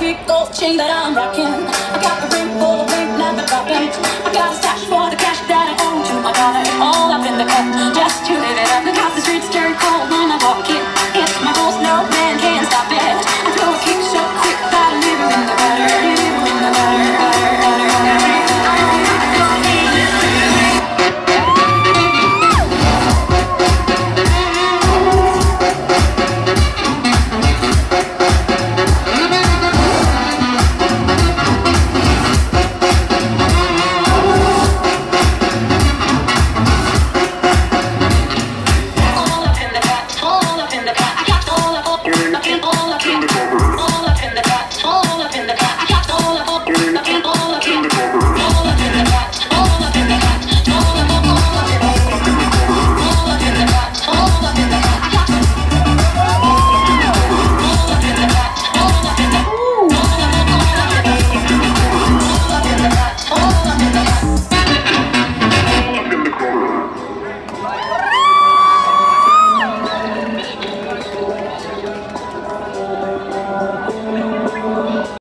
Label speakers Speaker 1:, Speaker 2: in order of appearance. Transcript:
Speaker 1: big gold chain that I'm rocking. I got